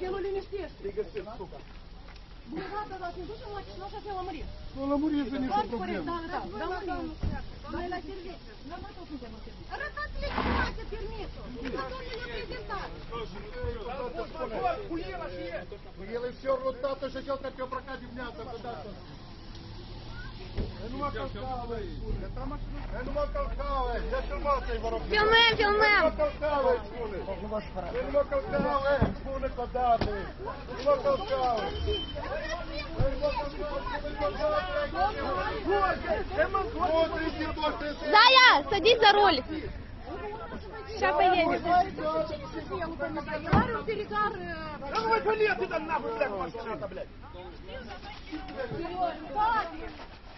Дело линистежки. Бригада вас не дуже мать, наша села Марія. Ну, на морі це не Вам проблема. поряд, да, да, да,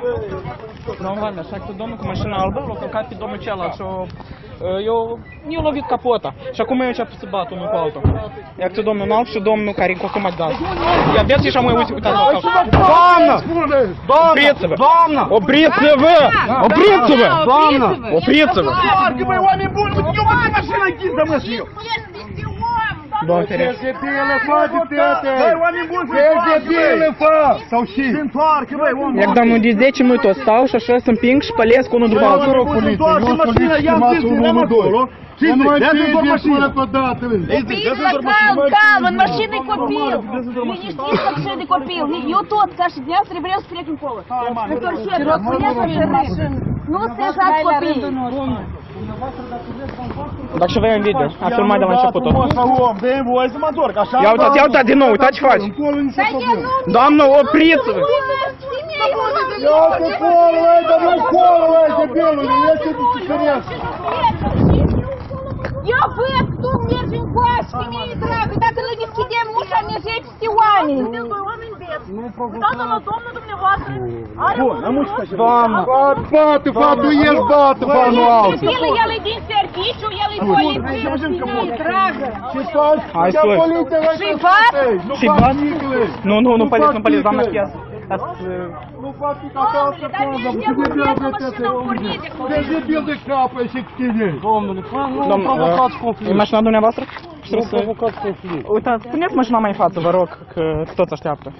сервісі. На моток не йдемо сервіс. А раз отличайте перміту. Потом ее презентацию. Поїли все, вот тато, що хотів таке прокатів м'ясо, куди-то. Енума толкали. Енума толкали. Я тримав цей воробок. Філмем, філмем. Енума толкали, спуни. Енума толкали, спуни подати. Енума толкали. Смотрите, боже, Зая, садись за руль. Сейчас поедем. Перегар, перегар. э, Ну вы билеты там нахуй, блядь, машина-то, блядь. Сзади. Сзади. Нормально, шаг додому, машина алба, локалка під дому чела, Doamne ferește. PZP-le fă, tăte! Băi, oameni buni, PZP-le fă! Sau și? Se întoarcă, băi, oameni! Iar domnul de 10 minute o stau și așa se împing și pălesc unul după altul. Băi, oameni buni, se întoarcă mașina, ia-mi zis, nu am acolo! Nu mai trebuie până pe datele! Copiii la cal, cal, în mașină copil! Liniștiți mașină de copil! Eu tot, ca și dumneavoastră, vreau să trec încolo! Întorșe, vreau să trec în mașină! Nu se lăsați copii! Dacă și vei în video, a filmat de la început tot. Ia uitați, ia uitați din nou, uitați ce faci. Doamnă, opriți-vă! Ia pe colul ăsta, nu colul ăsta, bilul, este diferență. Eu văd, tu mergi în coaș, că mi-e dragă, dacă le deschidem не скидем муша, мне жить з тівами. Дамно. Фату, фату є ж бати, фану ауто. Білий, я ледін сердічу, я ледін поліцію, трага. Ай, стой. Шифат? Шифат? Ну, ну, ну, полез, ну, полез, дам я. Ну, фату катався, да везде вот эта машина в фурнете Це дебіл, де капаєш, як стіни. Дом, і машина noastră să... Uitați, puneți mâna mai în față, vă rog, că toți așteaptă.